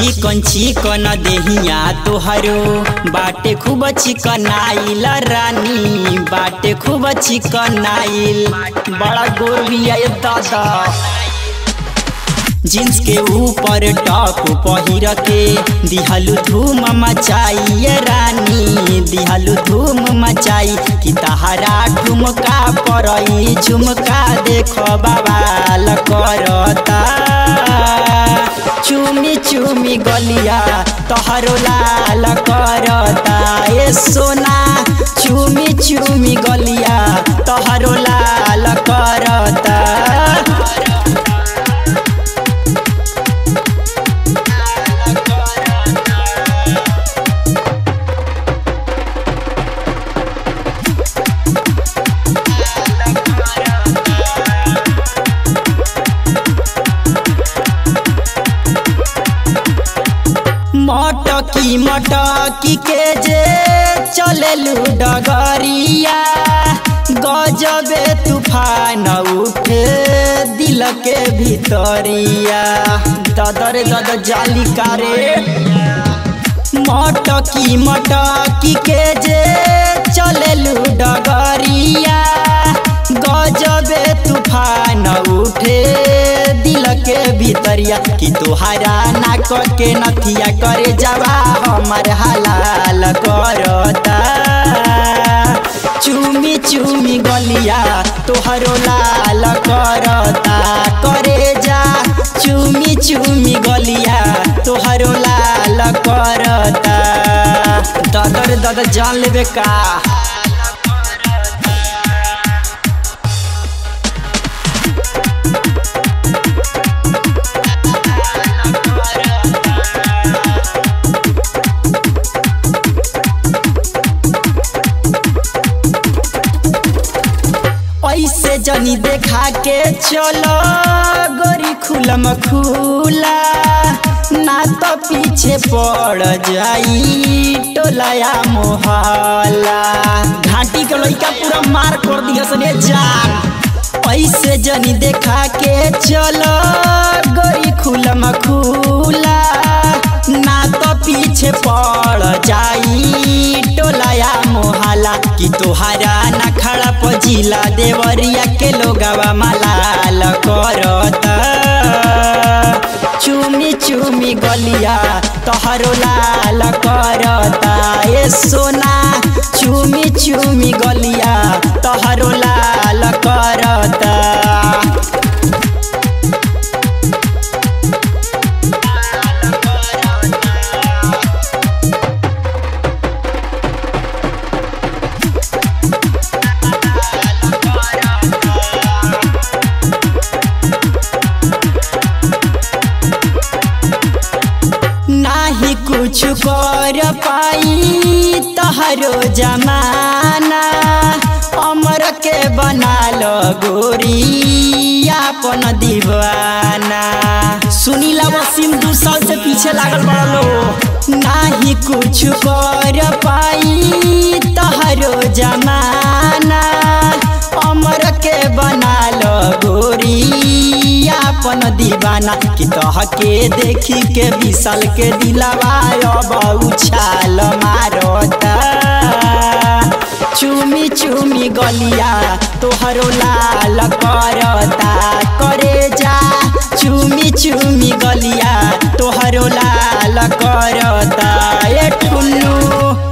Chicken chicken देहिया तोहरो। बाटे खूब चिकन आइल रानी, बाटे खूब चिकन आइल। बड़ा गोर भी दादा। जींस के ऊपर टॉप पहिर के दिहलु धूम मचाई रानी, दिहलु धूम मचाई कि तहरा ठुमका परई झुमका देख करता चुमी चुमी गलिया तोहरो लाल करता। ए सोना चुमी चुमी गलिया। मटकी मटकी के जे चलेलू डगरिया। गजबे तूफ़ान उठे दिल के भीतरिया। ददरे दद जाली कारे। मटकी मटकी के जे चलेलू डगरिया। भीतरिया कि तोहरा नाक के नथिया करे जवा। हमर हलाल करता। चुमी चुमी गलिया, तोहरो लाल करता। करे जा। चुमी चुमी गलिया, तोहरो लाल करता। ददर दद जान लेबे का? ऐसे जनी देखा के चलो, गोरी खुलम खुला। ना तो पीछे पड़ जाई, टोलाया मोहला घाटी के लइका पूरा मार कर दिया सने जान। ऐसे जनी देखा के चलो, गोरी खुलम खुला। ना तो पीछे पड़ जाई, टोलाया मोहला कि तोहारा पजिला देवरिया के लोगवा मलाल करत। चुमी चुमी गलिया तोहरो लाल करता। ए सोना, चुमी चुमी गलिया तोहरो लाल कुछ कर पाई तहरो जमाना, अमर के बना लो गोरी अपन दीवाना। सुनीला वसीम दू साल से पीछे लागल बड़ा लो नाही कुछ कर अपन दीवाना। कि तह के देखी के विशाल के दिलावा अब उछाल मारता। चुमी चुमी गलिया तोहरो लाल करता। करे जा, चुमी चुमी गलिया तोहरो लाल करता। ए ठुल्लू